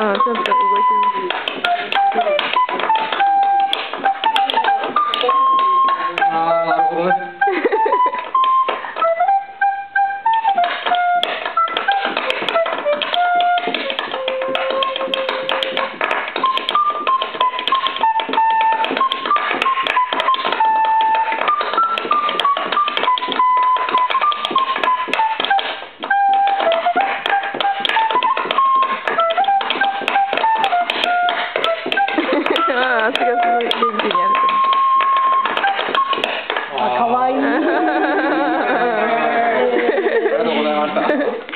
嗯，这样子才不会。足がすごい元気にやるあ、かわいい。ありがとうございました。